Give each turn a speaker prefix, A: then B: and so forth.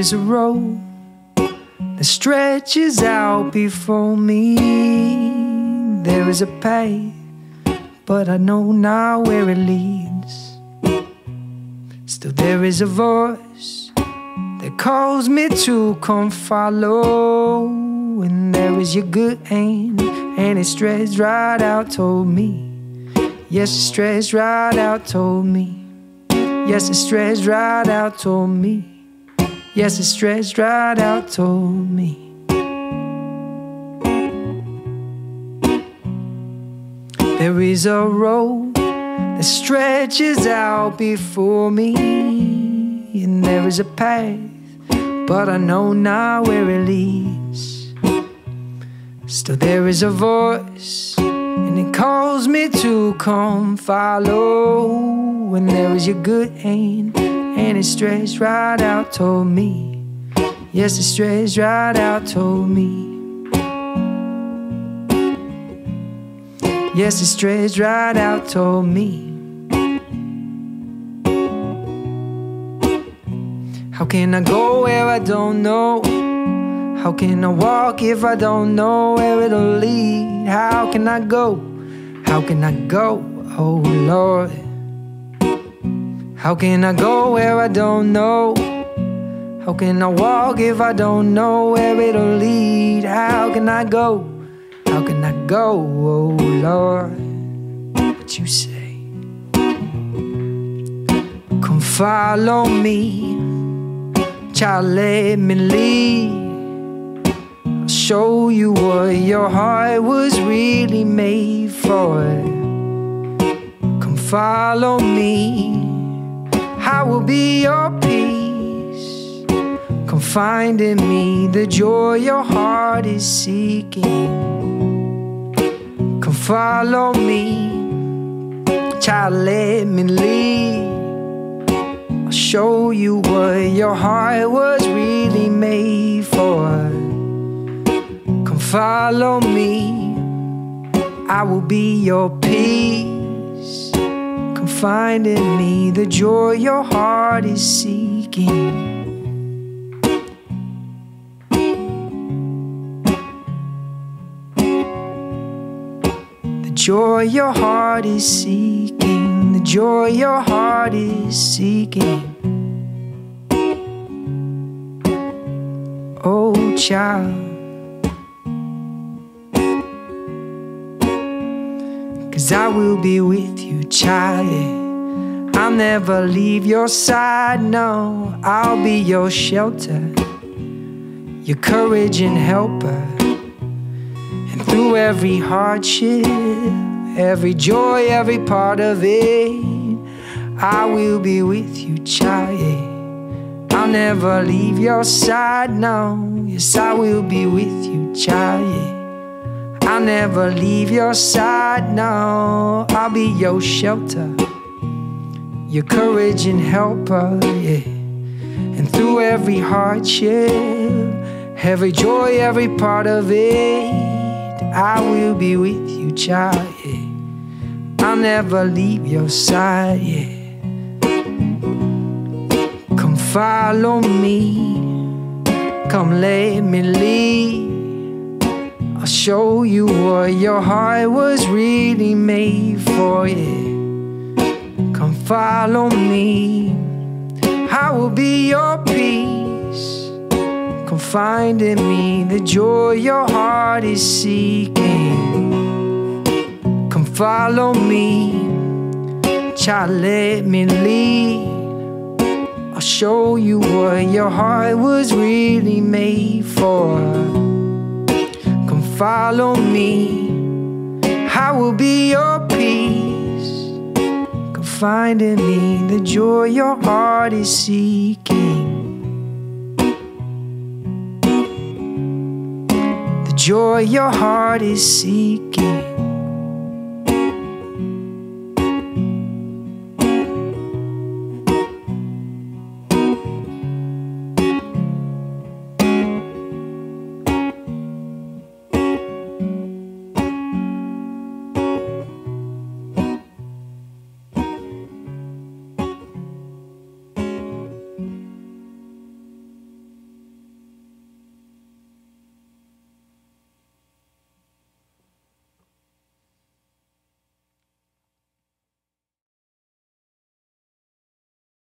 A: is a road that stretches out before me. There is a path, but I know now where it leads. Still, there is a voice that calls me to come follow. And there is your good hand, and it stretched right out toward me. Yes, it stretched right out toward me. Yes, it stretched right out toward me. Yes, it stretched right out toward me. There is a road that stretches out before me, and there is a path, but I know not where it leads. Still, there is a voice, and it calls me to come follow. And there is your good hand, and it stretched right out toward me. Yes, it stretched right out toward me. Yes, it stretched right out toward me. How can I go where I don't know? How can I walk if I don't know where it'll lead? How can I go? How can I go? Oh Lord. How can I go where I don't know? How can I walk if I don't know where it'll lead? How can I go? How can I go, oh Lord? What you say? Come follow me, child, let me lead. I'll show you what your heart was really made for. Come follow me, I will be your peace. Come find in me the joy your heart is seeking. Come follow me, child, let me lead. I'll show you what your heart was really made for. Come follow me, I will be your peace. Come find in me the joy your heart is seeking. The joy your heart is seeking, the joy your heart is seeking. Oh, child. Cause I will be with you, child. I'll never leave your side, no. I'll be your shelter, your courage and helper. And through every hardship, every joy, every part of it, I will be with you, child. I'll never leave your side, no. Yes, I will be with you, child. I'll never leave your side, no. I'll be your shelter, your courage and helper, yeah. And through every hardship, every joy, every part of it, I will be with you, child, yeah. I'll never leave your side, yeah. Come follow me, come let me lead. Show you what your heart was really made for. Come follow me, I will be your peace. Come find in me the joy your heart is seeking. Come follow me, child, let me lead. I'll show you what your heart was really made for. Follow me, I will be your peace. Come find in me the joy your heart is seeking. The joy your heart is seeking.